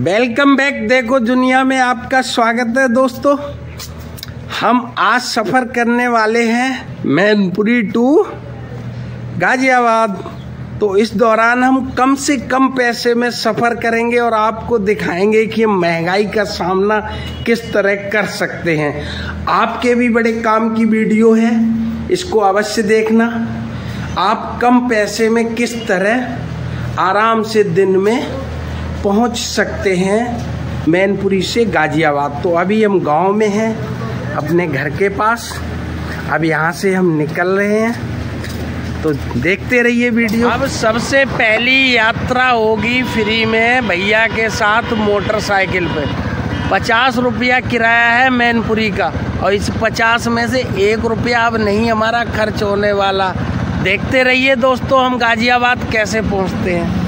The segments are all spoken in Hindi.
वेलकम बैक देखो, दुनिया में आपका स्वागत है दोस्तों। हम आज सफ़र करने वाले हैं मैनपुरी टू गाजियाबाद। तो इस दौरान हम कम से कम पैसे में सफ़र करेंगे और आपको दिखाएँगे कि हम महँगाई का सामना किस तरह कर सकते हैं। आपके भी बड़े काम की वीडियो है, इसको अवश्य देखना। आप कम पैसे में किस तरह आराम से दिन में पहुँच सकते हैं मैनपुरी से गाजियाबाद। तो अभी हम गाँव में हैं, अपने घर के पास। अब यहाँ से हम निकल रहे हैं। तो देखते रहिए वीडियो। अब सबसे पहली यात्रा होगी फ्री में भैया के साथ मोटरसाइकिल पे। पचास रुपया किराया है मैनपुरी का, और इस पचास में से एक रुपया अब नहीं हमारा खर्च होने वाला। देखते रहिए दोस्तों, हम गाजियाबाद कैसे पहुँचते हैं।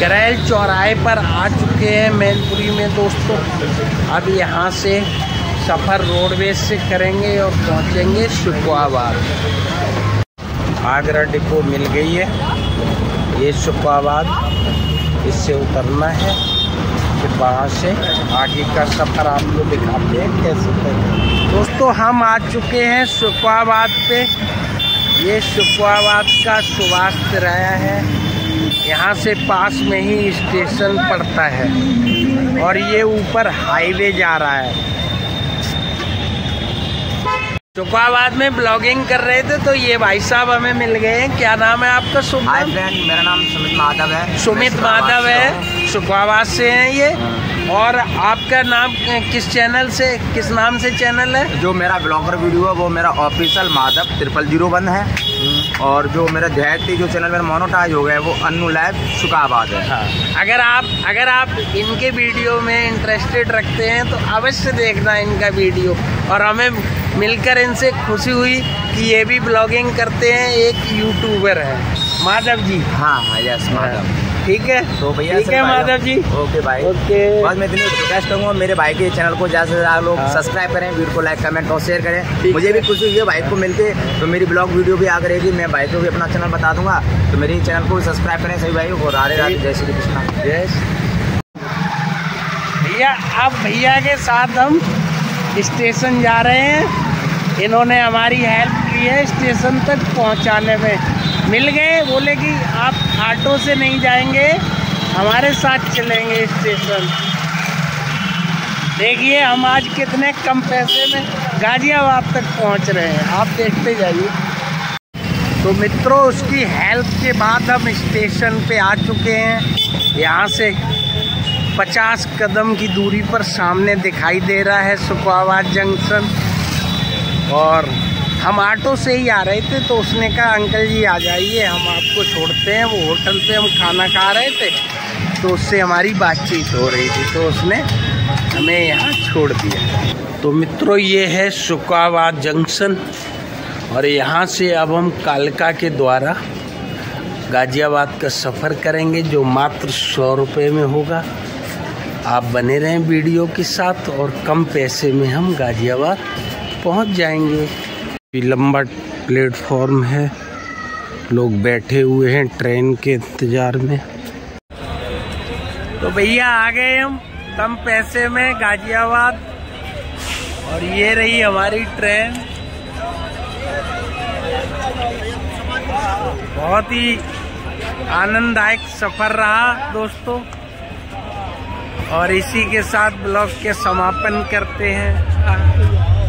करैल चौराहे पर आ चुके हैं मैनपुरी में दोस्तों। अब यहाँ से सफ़र रोडवेज़ से करेंगे और पहुँचेंगे शुकुआबाद आगरा डिपो मिल गई है। ये शुकुआबाद इससे उतरना है। फिर वहाँ से आगे का सफ़र आपको दिखाते हैं कैसे करें। दोस्तों, हम आ चुके हैं शुकुआबाद पे। ये शुकुआबाद का सुभाष तिराया है। यहाँ से पास में ही स्टेशन पड़ता है और ये ऊपर हाईवे जा रहा है। शुकाबाद में ब्लॉगिंग कर रहे थे तो ये भाई साहब हमें मिल गए हैं। क्या नाम है आपका सुमित हाय फ्रेंड मेरा नाम सुमित माधव है। सुमित माधव है। सुखाबाद से हैं ये। और आपका नाम किस चैनल से किस नाम से चैनल है? जो मेरा ब्लॉगर वीडियो है वो मेरा official Madhav triple zero one है। और जो मेरा जयती जो चैनल मेरा मोनोटाइज हो गया है वो अन्नू लाइव शुकाबाद है। हाँ। अगर आप अगर आप इनके वीडियो में इंटरेस्टेड रखते हैं तो अवश्य देखना इनका वीडियो और हमें मिलकर इनसे खुशी हुई कि ये भी ब्लॉगिंग करते हैं एक यूट्यूबर है। माधव जी। हाँ हाँ यस माधव। ठीक है? तो भैया ठीक है माधव जी। ओके भाई। ओके। बस मैं इतनी रिक्वेस्ट करूँगा मेरे भाई के चैनल को ज़्यादा से ज़्यादा लोग हाँ। सब्सक्राइब करें वीडियो को लाइक कमेंट और शेयर करें। मुझे भी खुशी हुई है भाई को मिलके तो मेरी ब्लॉग वीडियो भी आ करेगी मैं भाई को भी अपना चैनल बता दूँगा। तो मेरे चैनल को भी सब्सक्राइब करें सही भाई और राधे राधे जय श्री कृष्णा। यस भैया अब भैया के साथ हम स्टेशन जा रहे हैं। इन्होंने हमारी हेल्प की है स्टेशन तक पहुँचाने में। मिल गए, बोले कि आप ऑटो से नहीं जाएँगे, हमारे साथ चलेंगे स्टेशन। देखिए, हम आज कितने कम पैसे में गाजियाबाद तक पहुँच रहे हैं। आप देखते जाइए। तो मित्रों, उसकी हेल्प के बाद हम स्टेशन पे आ चुके हैं। यहाँ से 50 कदम की दूरी पर सामने दिखाई दे रहा है सुखाबाद जंक्शन। और हम ऑटो से ही आ रहे थे तो उसने कहा, अंकल जी, आ जाइए, हम आपको छोड़ते हैं, वो होटल पे हम खाना खा रहे थे। तो उससे हमारी बातचीत हो रही थी तो उसने हमें यहाँ छोड़ दिया। तो मित्रों, ये है सुखाबाद जंक्शन और यहाँ से अब हम कालका के द्वारा गाजियाबाद का सफ़र करेंगे, जो मात्र सौ रुपये में होगा। आप बने रहें वीडियो के साथ और कम पैसे में हम गाजियाबाद पहुँच जाएँगे। लंबा प्लेटफॉर्म है। लोग बैठे हुए हैं ट्रेन के इंतज़ार में। तो भैया आ गए हम कम पैसे में गाजियाबाद। और ये रही हमारी ट्रेन। बहुत ही आनंददायक सफ़र रहा दोस्तों। और इसी के साथ ब्लॉग के समापन करते हैं।